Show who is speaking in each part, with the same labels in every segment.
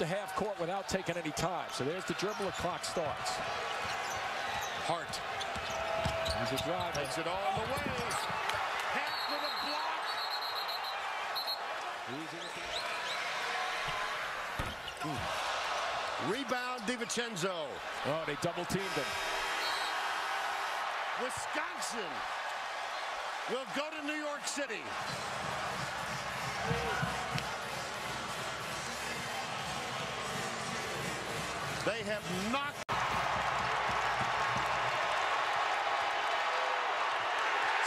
Speaker 1: to half court without taking any time. So there's the dribble. The clock starts.
Speaker 2: Hart.
Speaker 1: Here's a drive.
Speaker 2: It all the way. Half with a block. Rebound, DiVincenzo.
Speaker 1: Oh, they double teamed him.
Speaker 2: Wisconsin will go to New York City. They have knocked.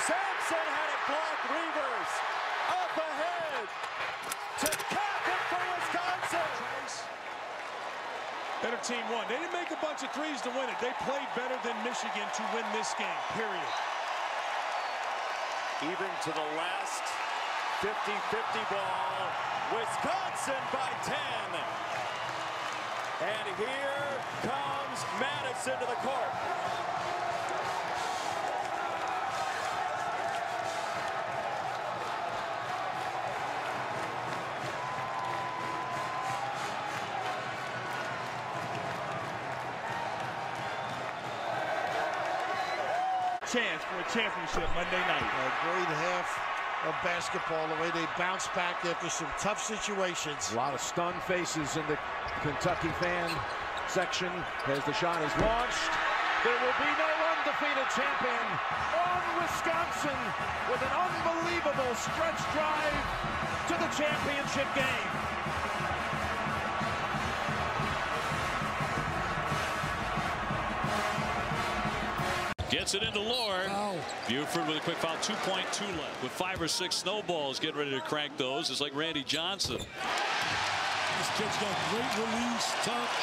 Speaker 1: Sampson had it blocked. Reuvers up ahead to cap it for Wisconsin. Better team won. They didn't make a bunch of threes to win it. They played better than Michigan to win this game, period.
Speaker 3: Even to the last 50-50 ball. Wisconsin by 10. And here comes Madison to the court.
Speaker 4: chance for a championship Monday night.
Speaker 5: A great half of basketball, the way they bounce back after some tough situations.
Speaker 6: A lot of stunned faces in the Kentucky fan section as the shot is launched. There will be no undefeated champion on Wisconsin with an unbelievable stretch drive to the championship game.
Speaker 7: Gets it into Lord. Buford with a quick foul, 2.2 left. With five or six snowballs, getting ready to crank those. It's like Randy Johnson.
Speaker 8: This kid's got great release, touch.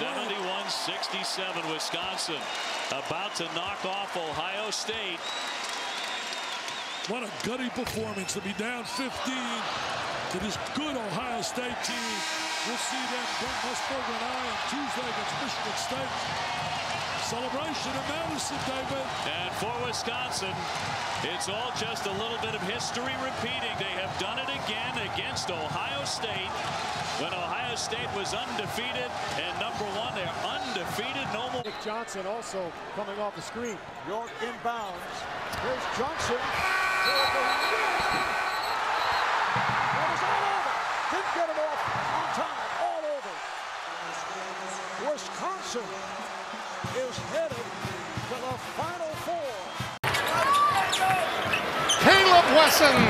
Speaker 7: 71-67, Wisconsin. About to knock off Ohio State.
Speaker 8: What a gutty performance to be down 15 to this good Ohio State team. We'll see them Brent Musburger and I on Tuesday against Michigan State. Celebration in Madison, David.
Speaker 7: And for Wisconsin, it's all just a little bit of history repeating. They have done it again against Ohio State. When Ohio State was undefeated and number one, they're undefeated. No more.
Speaker 9: Nick Johnson also coming off the screen. York inbounds. Here's Johnson. Ah! It is all over. Didn't get off on time. All over. Wisconsin is headed to the Final Four.
Speaker 5: Caleb Wesson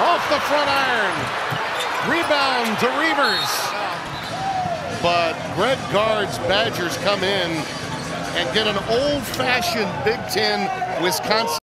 Speaker 5: off the front iron. Rebound to Reuvers. But Greg Gard's Badgers come in and get an old-fashioned Big Ten Wisconsin.